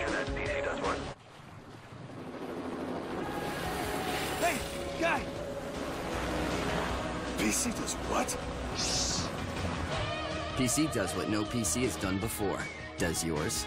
Roger that. PC does one. Hey, guy! PC does what? PC does what no PC has done before. Does yours?